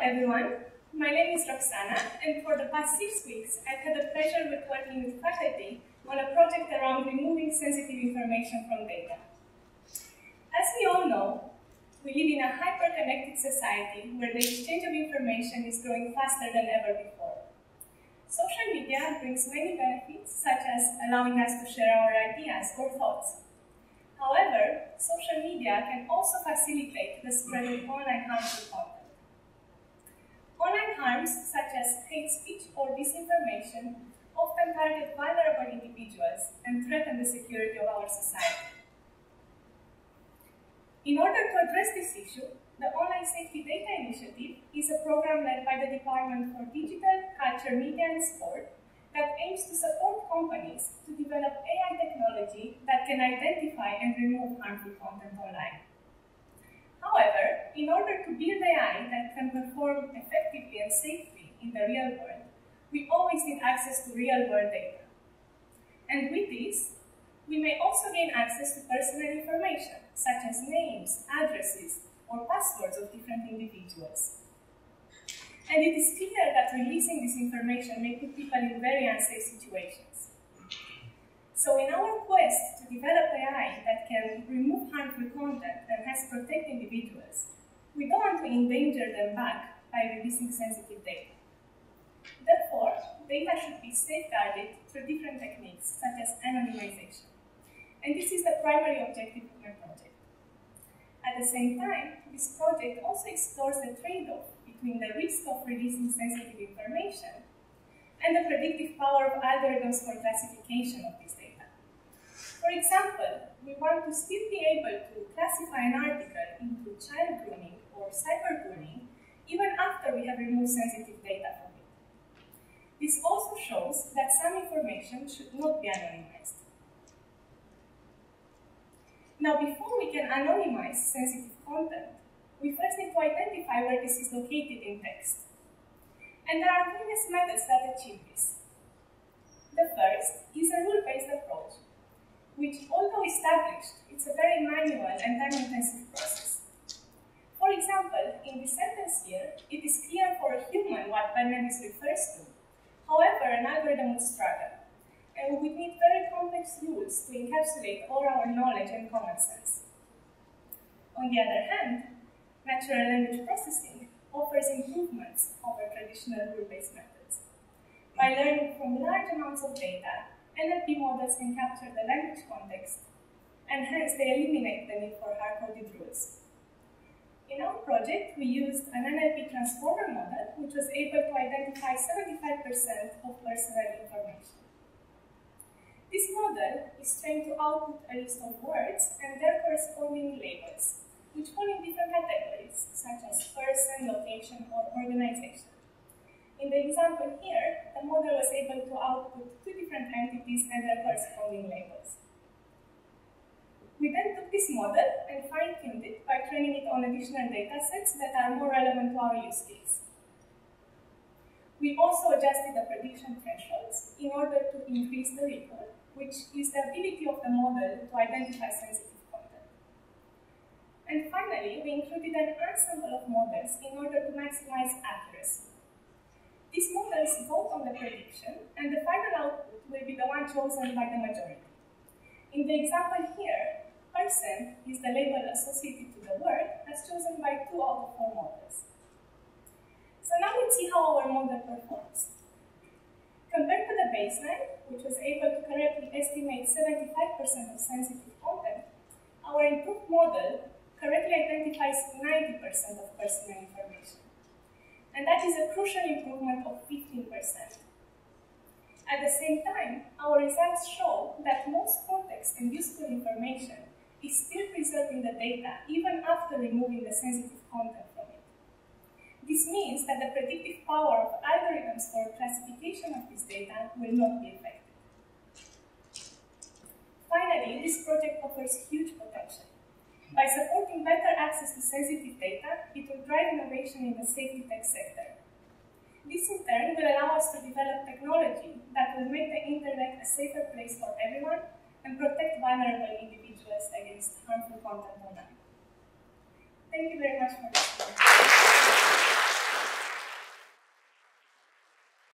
everyone. My name is Roxana, and for the past six weeks, I've had the pleasure of working with faculty on a project around removing sensitive information from data. As we all know, we live in a hyper-connected society where the exchange of information is growing faster than ever before. Social media brings many benefits, such as allowing us to share our ideas or thoughts. However, social media can also facilitate the spread of online harmful content. Harms, such as hate speech or disinformation, often target vulnerable individuals and threaten the security of our society. In order to address this issue, the Online Safety Data Initiative is a program led by the Department for Digital, Culture, Media and Sport that aims to support companies to develop AI technology that can identify and remove harmful content online. However, in order to build AI that can perform effectively and safely in the real world, we always need access to real-world data. And with this, we may also gain access to personal information, such as names, addresses, or passwords of different individuals. And it is clear that releasing this information may put people in very unsafe situations. So in our quest to develop AI that can remove harmful content and has protect individuals, we don't want to endanger them back by releasing sensitive data. Therefore, data should be safeguarded through different techniques, such as anonymization. And this is the primary objective of my project. At the same time, this project also explores the trade-off between the risk of releasing sensitive information and the predictive power of algorithms for classification of this data. For example, we want to still be able to classify an article into child grooming or cyberbullying even after we have removed sensitive data from it. This also shows that some information should not be anonymized. Now, before we can anonymize sensitive content, we first need to identify where this is located in text. And there are various methods that achieve this. The first is a rule-based approach, which, although established, it's a very manual and time-intensive process. For example, in this sentence here, it is clear for a what refers to. However, an algorithm would struggle, and we would need very complex rules to encapsulate all our knowledge and common sense. On the other hand, natural language processing offers improvements over traditional rule-based methods. By learning from large amounts of data, NLP models can capture the language context, and hence they eliminate the need for hard-coded rules. In our project, we used an NLP transformer model, which was able identify 75% of personal information. This model is trained to output a list of words and their corresponding labels, which fall in different categories, such as person, location, or organization. In the example here, the model was able to output two different entities and their corresponding labels. We then took this model and fine-tuned it by training it on additional datasets that are more relevant to our use case. We also adjusted the prediction thresholds in order to increase the recall, which is the ability of the model to identify sensitive content. And finally, we included an ensemble of models in order to maximize accuracy. These models vote on the prediction, and the final output will be the one chosen by the majority. In the example here, person is the label associated to the word as chosen by two out of four models. So now let's see how our model performs. Compared to the baseline, which was able to correctly estimate 75% of sensitive content, our improved model correctly identifies 90% of personal information and that is a crucial improvement of 15%. At the same time, our results show that most context and useful information is still preserved in the data even after removing the sensitive content. This means that the predictive power of algorithms for classification of this data will not be affected. Finally, this project offers huge potential. By supporting better access to sensitive data, it will drive innovation in the safety tech sector. This in turn will allow us to develop technology that will make the internet a safer place for everyone and protect vulnerable individuals against harmful content online. Thank you very much for listening.